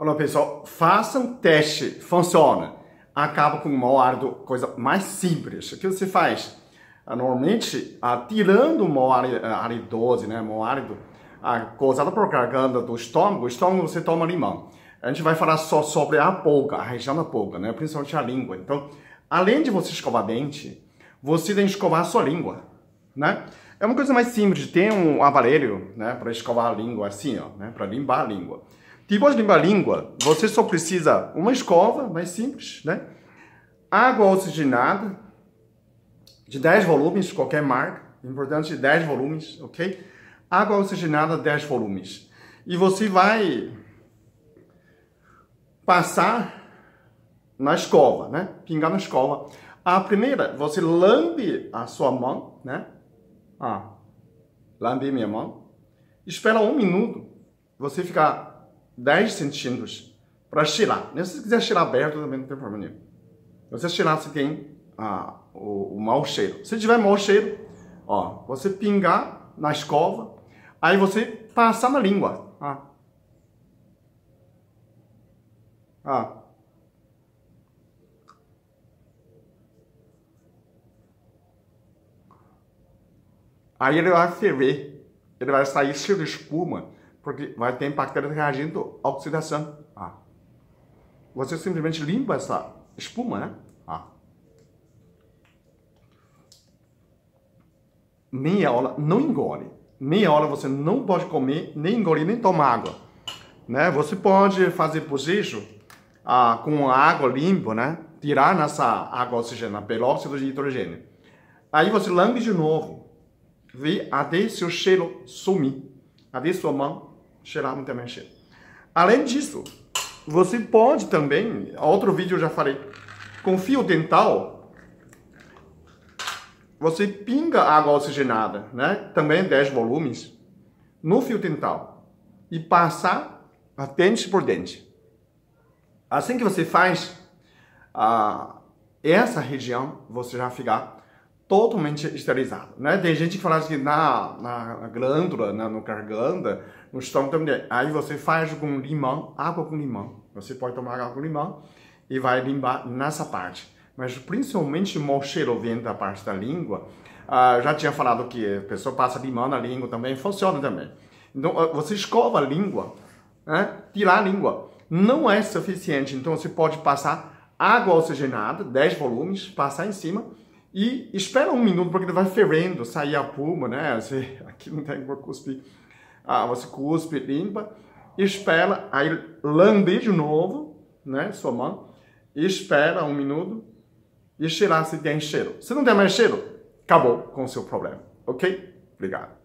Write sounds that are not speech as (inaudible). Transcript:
Olá pessoal, faça um teste, funciona. Acaba com o mau hálito, coisa mais simples. O que você faz? Ah, normalmente, ah, tirando o mau hálito, né, mau ah, causado por garganta do estômago, o estômago você toma limão. A gente vai falar só sobre a boca, a região da boca, né, principalmente a língua. Então, além de você escovar dente, você tem que escovar a sua língua, né? É uma coisa mais simples, tem um aparelho, né, para escovar a língua assim, né, para limpar a língua. Depois de limpar a língua, você só precisa uma escova, mais simples, né? Água oxigenada, de 10 volumes, qualquer marca, importante 10 volumes, ok? Água oxigenada, 10 volumes. E você vai passar na escova, né? Pingar na escova. A primeira, você lambe a sua mão, né? Ah, lambe minha mão. Espera um minuto. Você fica 10 centímetros para estirar. Se você quiser estirar aberto, também não tem problema nenhum. Você estirar, você tem ah, o, o mau cheiro. Se tiver mau cheiro, ó, você pingar na escova, aí você passar na língua. Ah. Ah. Aí ele vai ferver, ele vai sair cheio de espuma porque vai ter bactérias reagindo à oxidação. Ah. Você simplesmente limpa essa espuma, né? Ah. Meia hora, não engole. Meia hora você não pode comer, nem engolir, nem tomar água. Né? Você pode fazer bochecho ah, com água limpa, né? Tirar nessa água oxigenada, peróxido de hidrogênio. Aí você lambe de novo. Vê até seu cheiro sumir. Até sua mão cheirar muito cheiro. Além disso, você pode também, outro vídeo eu já falei, com fio dental, você pinga água oxigenada, né? Também 10 volumes, no fio dental e passar dente por dente. Assim que você faz, ah, essa região você já ficar totalmente esterilizado, né? Tem gente que fala que na, na glândula, na, no garganta, no estômago também. Aí você faz com limão, água com limão. Você pode tomar água com limão e vai limpar nessa parte. Mas principalmente o cheiro vem da parte da língua. Uh, já tinha falado que a pessoa passa limão na língua também, funciona também. Então uh, você escova a língua, né? tirar a língua. Não é suficiente, então você pode passar água oxigenada, 10 volumes, passar em cima e espera um minuto, porque ele vai fervendo, sair a pulma, né? Você, (laughs) aqui não tem como cuspir. Ah, você cuspe, limpa, espera, aí lambe de novo, né? Sua mão, espera um minuto e cheirar se tem cheiro. Se não tem mais cheiro, acabou com o seu problema, ok? Obrigado.